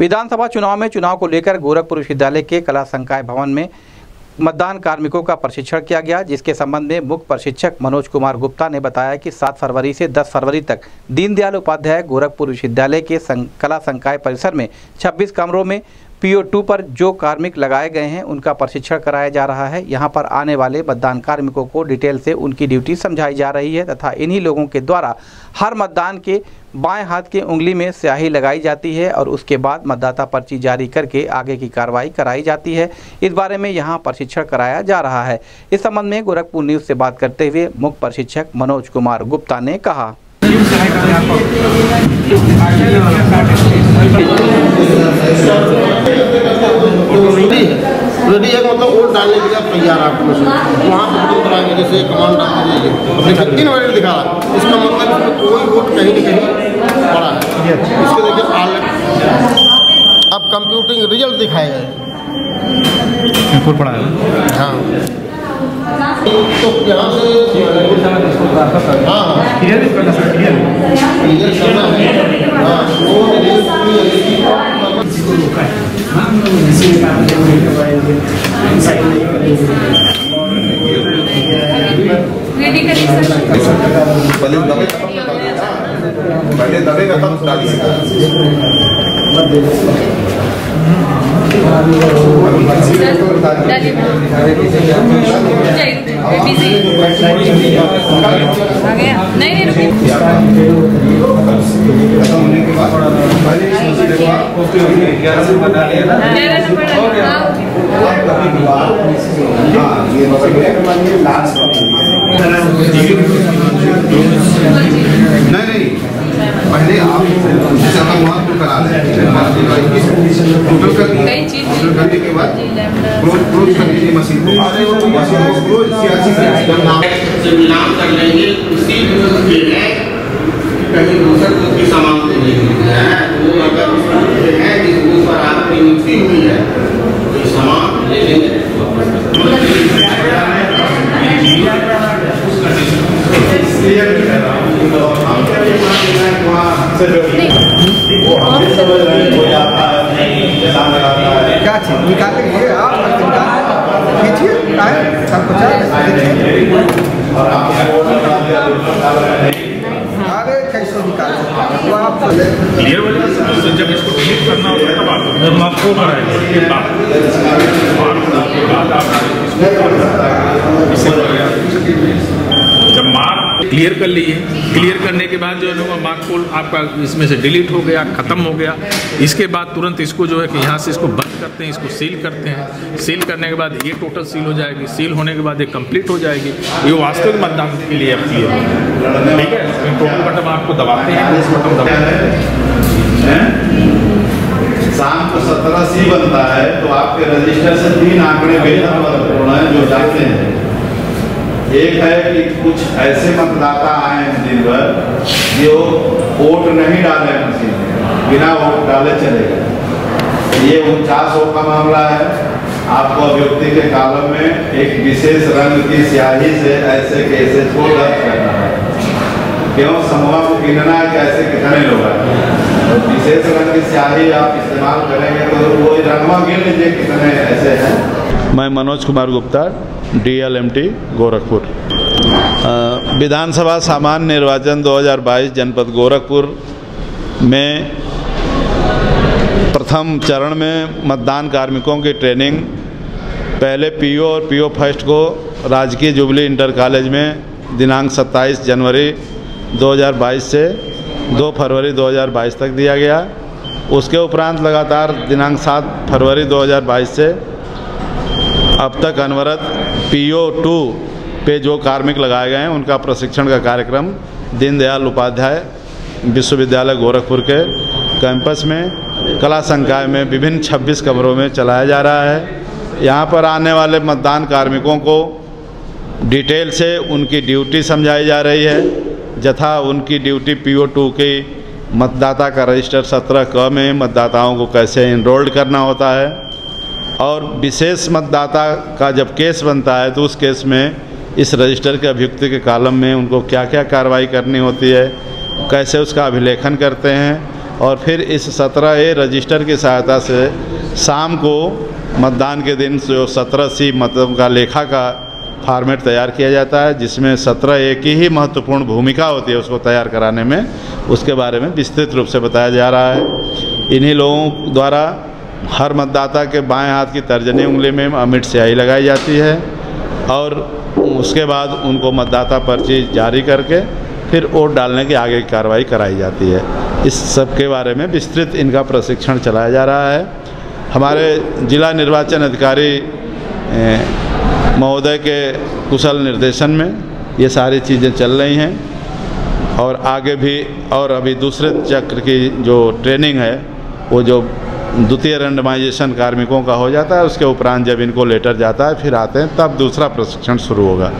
विधानसभा चुनाव में चुनाव को लेकर गोरखपुर विश्वविद्यालय के कला संकाय भवन में मतदान कार्मिकों का प्रशिक्षण किया गया जिसके संबंध में मुख्य प्रशिक्षक मनोज कुमार गुप्ता ने बताया कि 7 फरवरी से 10 फरवरी तक दीनदयाल उपाध्याय गोरखपुर विश्वविद्यालय के सं, कला संकाय परिसर में 26 कमरों में पीओ टू पर जो कार्मिक लगाए गए हैं उनका प्रशिक्षण कराया जा रहा है। यहाँ पर आने वाले मतदान कार्मिकों को डिटेल से उनकी ड्यूटी समझाई जा रही है तथा इन्हीं लोगों के द्वारा हर मतदान के बाएँ हाथ की उंगली में स्याही लगाई जाती है और उसके बाद मतदाता पर्ची जारी करके आगे की कार्रवाई कराई जाती है। इस बारे में यहाँ प्रशिक्षण कराया जा रहा है। इस संबंध में गोरखपुर न्यूज़ से बात करते हुए मुख्य प्रशिक्षक मनोज कुमार गुप्ता ने कहा। रेडी है मतलब वोट डालने के लिए आप तैयार आप वहाँ पर कराएँगे जैसे कमांड डाल दीजिए देखिए तीन मिनट दिखा। रहा है इसका मतलब कोई वोट कहीं न कहीं पड़ा है इसको देखिए ऑलरेडी अब कंप्यूटिंग रिज़ल्ट दिखाएगा रिपोर्ट पड़ा है? हाँ। तो यहाँ से हाँ हाँ। क्लियर करना क्लियर करना है। हाँ पहले दबे पहले दबेगा तब डालिएगा डालिए बिज़ी आ गया नहीं नहीं रुकिए मेरा नंबर डालिए हाँ नहीं नहीं पहले आप जैसे हम वहाँ तो करा लें टोटल कर कई चीज़ टोटल करने के बाद जी लैम्डा क्लोज क्लोज कर दीजिए मशीन को मशीन को क्लोज सियासी जब नाम से मिलान कर लेंगे उसी के है कहीं दूसर दूध की समाप्ति नहीं है? वो अगर उस दूध है जिस दूध पर आपकी नियुक्ति हुई है तो सामान ले लेंगे। क्या चीज़ निकालेंगे आप खींचिए टाइम सबको अरे कैसे निकाल सकते वो आप हो तो जब इसको ठीक करना होगा तब आप जब आपको कराएँगे उसके बाद और उसके बाद आप इससे जब मार्क क्लियर कर लिए। क्लियर करने के बाद जो है ना मार्क पोल आपका इसमें से डिलीट हो गया, खत्म हो गया। इसके बाद तुरंत इसको जो है कि यहाँ से इसको बंद करते हैं, इसको सील करते हैं। सील करने के बाद ये टोटल सील हो जाएगी। सील होने के बाद ये कंप्लीट हो जाएगी। ये वास्तविक मतदान के लिए अब क्लियर ठीक है? टोटल बटन आपको दबाते हैं। बटन दबाते हैं। शाम को सत्रह सी बनता है तो आपके रजिस्टर से तीन आंकड़े बेहद महत्वपूर्ण हैं, जो जाते हैं। एक है कि कुछ ऐसे मतदाता आए हैं दिन भर जो वोट नहीं डाले मशीन में बिना वोट डाले चले गए। ये उनचास वोट का मामला है। आपको अभियुक्ति के कालम में एक विशेष रंग की स्याही से ऐसे केसेस को दर्ज करना है। क्यों? समूह को गिनना है कि ऐसे कितने लोग हैं। तो विशेष रंग की स्याही आप इस्तेमाल करेंगे तो वो रंगवा गिन लीजिए कितने ऐसे हैं। मैं Manoj Kumar Gupta D L M T Gorakhpur विधानसभा सामान्य निर्वाचन 2022 जनपद गोरखपुर में प्रथम चरण में मतदान कार्मिकों की ट्रेनिंग, पहले पीओ और पीओ फ़र्स्ट को राजकीय जुबली इंटर कॉलेज में दिनांक 27 जनवरी 2022 से 2 फरवरी 2022 तक दिया गया। उसके उपरांत लगातार दिनांक 7 फरवरी 2022 से अब तक अनवरत पीओ टू पे जो कार्मिक लगाए गए हैं, उनका प्रशिक्षण का कार्यक्रम दीनदयाल उपाध्याय विश्वविद्यालय गोरखपुर के कैंपस में, कला संकाय में, विभिन्न 26 कमरों में चलाया जा रहा है। यहाँ पर आने वाले मतदान कार्मिकों को डिटेल से उनकी ड्यूटी समझाई जा रही है, जथा उनकी ड्यूटी पीओ टू की मतदाता का रजिस्टर सत्रह क में मतदाताओं को कैसे इनरोल्ड करना होता है। और विशेष मतदाता का जब केस बनता है तो उस केस में इस रजिस्टर के अभियुक्ति के कालम में उनको क्या क्या कार्रवाई करनी होती है, कैसे उसका अभिलेखन करते हैं और फिर इस सत्रह ए रजिस्टर की सहायता से शाम को मतदान के दिन जो सत्रह सी मतलब का लेखा का फॉर्मेट तैयार किया जाता है, जिसमें सत्रह ए की ही महत्वपूर्ण भूमिका होती है उसको तैयार कराने में, उसके बारे में विस्तृत रूप से बताया जा रहा है। इन्हीं लोगों द्वारा हर मतदाता के बाएँ हाथ की तर्जनी उंगली में अमिट स्याही लगाई जाती है और उसके बाद उनको मतदाता पर्ची जारी करके फिर वोट डालने की आगे की कार्रवाई कराई जाती है। इस सब के बारे में विस्तृत इनका प्रशिक्षण चलाया जा रहा है। हमारे जिला निर्वाचन अधिकारी महोदय के कुशल निर्देशन में ये सारी चीज़ें चल रही हैं और आगे भी और अभी दूसरे चक्र की जो ट्रेनिंग है, वो जो द्वितीय रेंडमाइजेशन कार्मिकों का हो जाता है, उसके उपरांत जब इनको लेटर जाता है, फिर आते हैं, तब दूसरा प्रशिक्षण शुरू होगा।